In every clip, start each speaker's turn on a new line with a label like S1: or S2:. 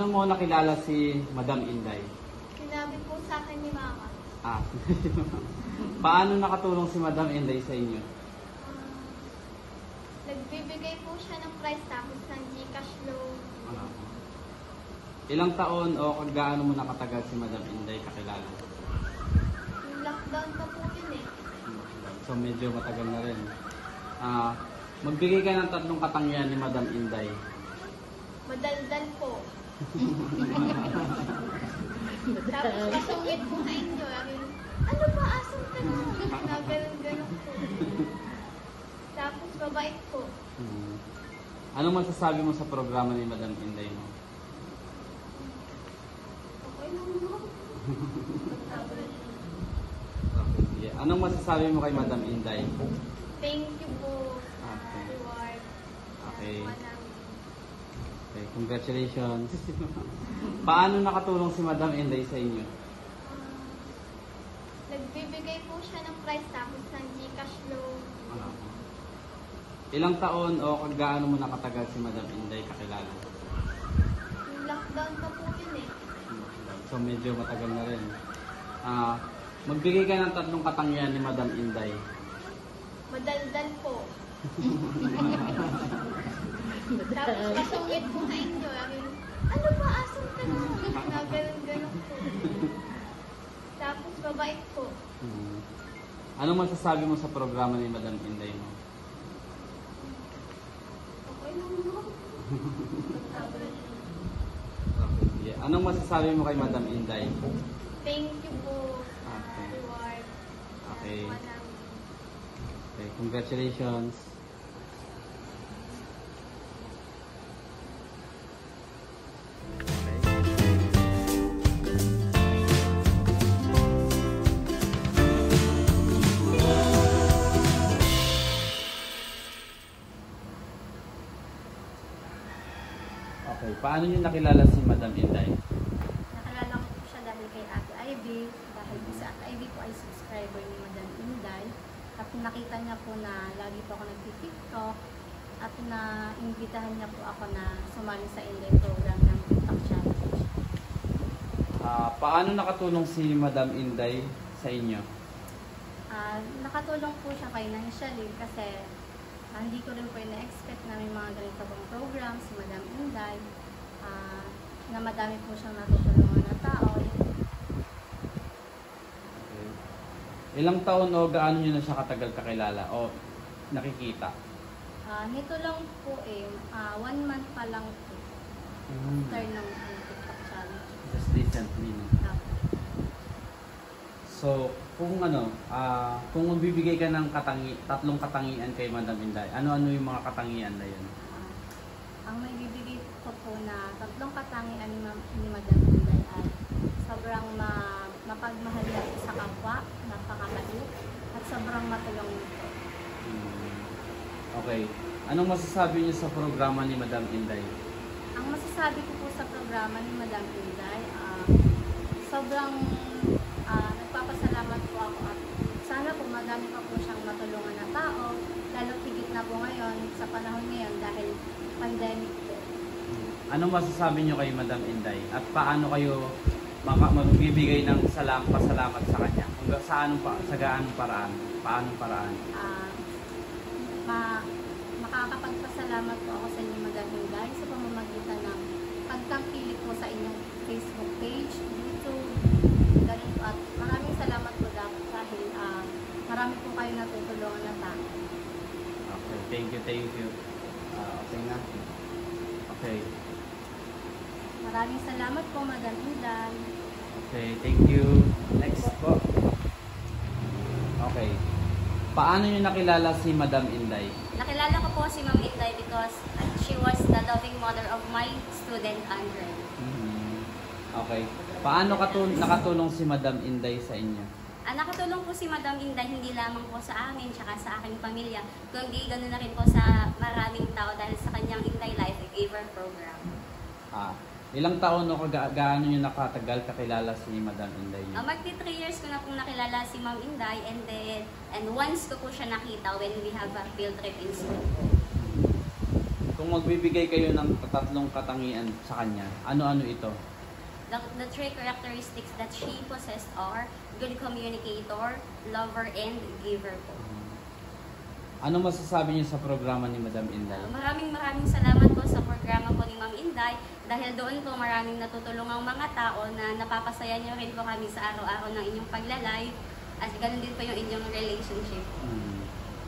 S1: Paano mo nakilala si Madam Inday?
S2: Sinabi po sa akin ni Mama.
S1: Ah. Paano nakatulong si Madam Inday sa inyo?
S2: ah, nagbibigay po siya ng price tapos ng Gcash loan.
S1: Ah. Ilang taon o gaano mo nakatagal si Madam Inday kakilala?
S2: Yung lockdown pa po yun eh.
S1: So medyo matagal na rin. Ah, magbigay ka ng tatlong katangian ni Madam Inday.
S2: Madaldal po. Tapos kasungit po sa inyo. Sabi, ano ba, asan ka na? Naganon-ganon po. Tapos babait po.
S1: Hmm. Anong masasabi mo sa programa ni Madam Inday mo?
S2: Okay lang mo.
S1: Okay. Yeah. Anong masasabi mo kay Madam Inday?
S2: Thank you po
S1: Okay.
S2: reward.
S1: Okay. Okay, congratulations. Paano nakatulong si Madam Inday sa inyo?
S2: Nagbibigay po siya ng price tapos ng Gcash loan.
S1: Ah. Ilang taon o gaano mo nakatagal si Madam Inday kakilala?
S2: Yung lockdown pa po yun eh.
S1: So medyo matagal na rin. Ah, magbigay ka ng tatlong katangian ni Madam Inday.
S2: Madaldal po. Tapos kasungit po sa inyo. Sabi, ano ba, asan ka na? Naganon-ganon po. Tapos babait po.
S1: Hmm. Anong masasabi mo sa programa ni Madam Inday mo?
S2: Okay lang mo.
S1: Yeah. Anong masasabi mo kay Madam Inday?
S2: Thank you po
S1: Okay.
S2: reward.
S1: Okay. Okay, congratulations. Okay, paano niyo nakilala si Madam Inday?
S3: Nakilala ko po siya dahil kay Ate Ivy. Dahil po si Ate Ivy po ay subscriber ni Madam Inday. At nakita niya po na lagi po ako nagti-tiktok. At na-imbitahan niya po ako na sumali sa Inday program ng TikTok Challenge.
S1: Ah, paano nakatulong si Madam Inday sa inyo?
S3: Ah, nakatulong po siya financially kasi ah, hindi ko rin po ina-expect na may mga ganito si Inday. Ah, na madami po siyang natutulungan na tao.
S1: Okay. Ilang taon o gaano nyo na siya katagal kakilala o nakikita?
S3: Ah, nito lang po eh, ah, one month pa lang po. Start ng TikTok challenge.
S1: Just recently. No?
S3: Tapos,
S1: So, kung ano, ah kung magbibigay ka ng katangi, tatlong katangian kay Madam Inday, ano-ano yung mga katangian na yun?
S3: Ang may bibigay ko po na tatlong katangian ni, Ma- ni Madam Inday ay sobrang ma mapagmahal po sa kapwa, napakabait, at sobrang matulong po.
S1: Hmm. Okay. Anong masasabi niyo sa programa ni Madam Inday?
S3: Ang masasabi ko po sa programa ni Madam Inday, ah, sobrang ah, nagpapasalamat po ako at sana po madami pa po siyang matulungan na tao, lalo higit na po ngayon sa panahon ngayon dahil pandemic po.
S1: Anong masasabi niyo kay Madam Inday? At paano kayo magbibigay ng salam pasalamat sa kanya? Kung sa anong pa, sa gaanong paraan? Paanong paraan?
S3: Ah, ma makakapagpasalamat po ako sa inyo Madam Inday sa pamamagitan ng pagtangkilik po sa inyong Facebook page, YouTube, ganun po. At maraming salamat po marami po kayo natutulungan na tao.
S1: Okay, thank you, thank you. Ah, okay na. Okay.
S3: Maraming salamat po Madam.
S1: Okay, thank you. Next po. Okay. Paano niyo nakilala si Madam Inday?
S4: Nakilala ko po si Ma'am Inday because she was the loving mother of my student Andre.
S1: Mhm. Okay. Paano katul- nakatulong si Madam Inday sa inyo?
S4: Ah, nakatulong po si Madam Inday hindi lamang po sa amin tsaka sa aking pamilya, kundi ganoon na rin po sa maraming tao dahil sa kanyang Inday Life Giver program.
S1: Ah, ilang taon o kaga- gaano niyo nakatagal kakilala si Madam Inday niyo?
S4: Ah, magti 3 years ko na pong nakilala si Ma'am Inday and then and once ko po siya nakita when we have a field trip in school.
S1: Kung magbibigay kayo ng tatlong katangian sa kanya, ano-ano ito?
S4: The, the three characteristics that she possessed are good communicator, lover, and giver po.
S1: Ano masasabi niyo sa programa ni Madam Inday?
S4: Maraming maraming salamat po sa programa po ni Ma'am Inday dahil doon po maraming natutulungang mga tao na napapasaya niyo rin po kami sa araw-araw ng inyong pagla-live at ganun din po yung inyong relationship.
S1: Hmm.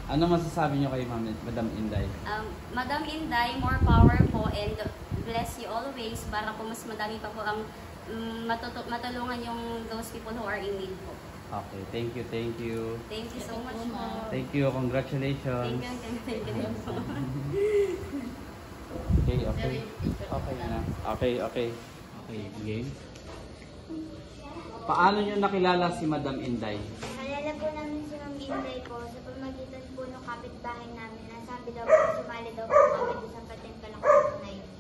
S1: Ano masasabi niyo kay Ma'am- Madam Inday?
S4: Um, Madam Inday, more power po and bless you always para po mas madami pa po ang um, matutu- matulungan yung those people who are in need po.
S1: Okay, thank you, thank you.
S4: Thank you so much po.
S1: Thank you, congratulations.
S4: Thank you, thank you, thank you din po.
S1: Okay, okay. Okay na. Okay, okay. Okay, game. Paano niyo nakilala si Madam Inday?
S2: Alala po namin si Ma'am Inday po sa pamagitan po ng kapitbahay namin na sabi daw po sumali daw po kami doon sa patimpalak po na yun.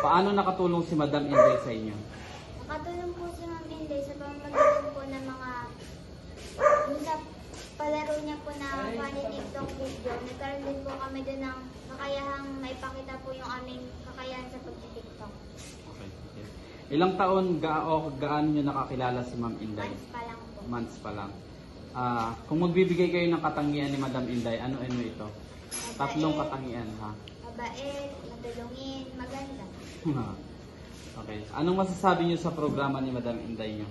S1: Paano nakatulong si Madam Inday sa inyo?
S2: Nakatulong po si Ma'am Inday sa pamamagitan po ng mga yung sa palaro niya po na funny TikTok video. Nagkaroon din po kami doon ng kakayahang maipakita po yung aming kakayahan sa pag-tiktok.
S1: Okay, okay. Ilang taon ga o gaano niyo nakakilala si Ma'am Inday?
S2: Months pa lang po.
S1: Months pa lang. Ah, kung magbibigay kayo ng katangian ni Madam Inday, ano ano ito? Tatlong katangian, ha?
S2: Mabait, matulungin, maganda.
S1: okay. Anong masasabi niyo sa programa ni Madam Inday niyo?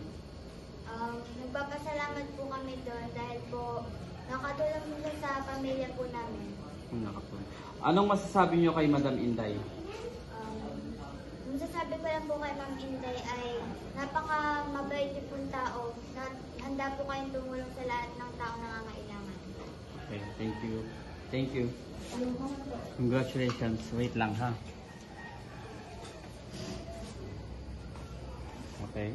S2: Um, nagpapasalamat po kami doon dahil po nakatulong po sa pamilya po namin.
S1: Ang nakatulong. Anong masasabi niyo kay Madam Inday?
S2: Um, masasabi ko lang po kay Ma'am Inday ay napaka mabait pong tao na handa po kayong tumulong sa lahat ng tao na nangangailangan.
S1: Okay, thank you. Thank you. Congratulations. Wait lang ha. Okay.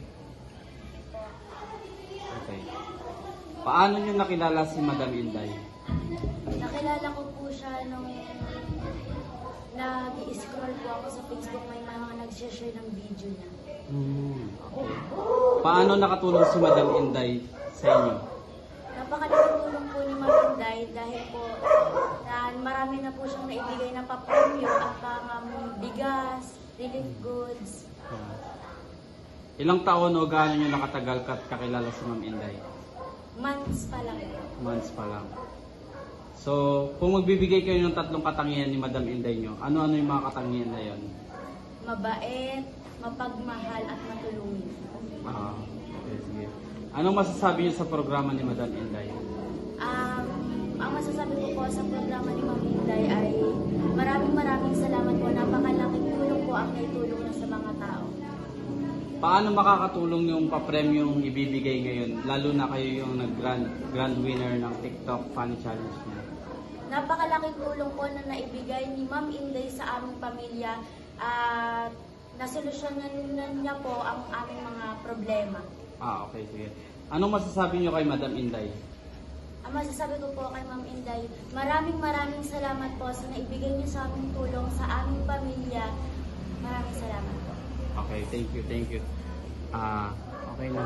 S1: Okay. Paano niyo nakilala si Madam Inday?
S5: Nakilala ko po siya nung nag-scroll po ako sa Facebook, may mga nag-share ng video niya.
S1: Hmm, okay. Paano nakatulong si Madam Inday sa inyo?
S5: Napakalaking tulong po ni Ma'am Inday dahil po marami na po siyang naibigay na papremyo at um, bigas, relief goods.
S1: Ilang taon o gaano niyo nakatagal kat kakilala si Ma'am Inday?
S5: Months pa lang.
S1: Months pa lang. So, kung magbibigay kayo ng tatlong katangian ni Madam Inday nyo, ano-ano yung mga katangian na yon?
S5: Mabait, mapagmahal at matulungin.
S1: Ah, okay, sige. Anong masasabi niyo sa programa ni Madam Inday?
S5: Um, ang masasabi ko po sa programa ni Ma'am Inday ay maraming maraming salamat po. Napakalaking tulong po ang naitulong na sa mga tao.
S1: Paano makakatulong yung papremyong ibibigay ngayon, lalo na kayo yung nag-grand grand winner ng TikTok Funny Challenge niya?
S5: Napakalaking tulong po na naibigay ni Ma'am Inday sa aming pamilya at nasolusyonan niya po ang aming mga problema.
S1: Ah, okay, sige. Anong masasabi niyo kay Madam Inday?
S5: Ang masasabi ko po kay Ma'am Inday, maraming maraming salamat po sa naibigay niyo sa aming tulong sa aming pamilya. Maraming salamat po.
S1: Okay, thank you, thank you. Ah, okay na.